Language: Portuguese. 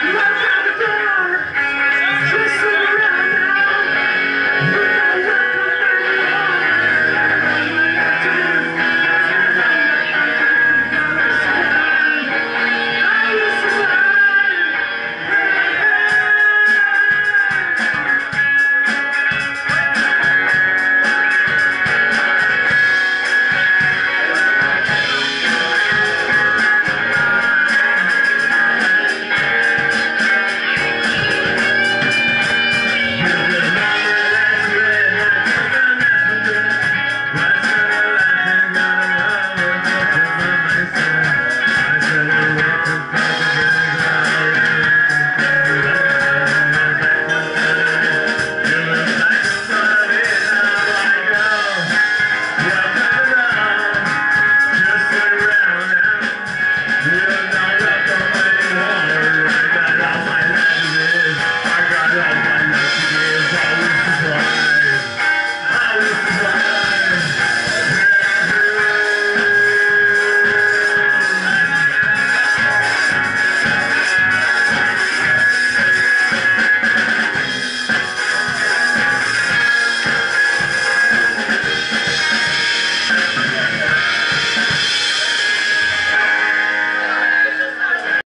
Hallelujah!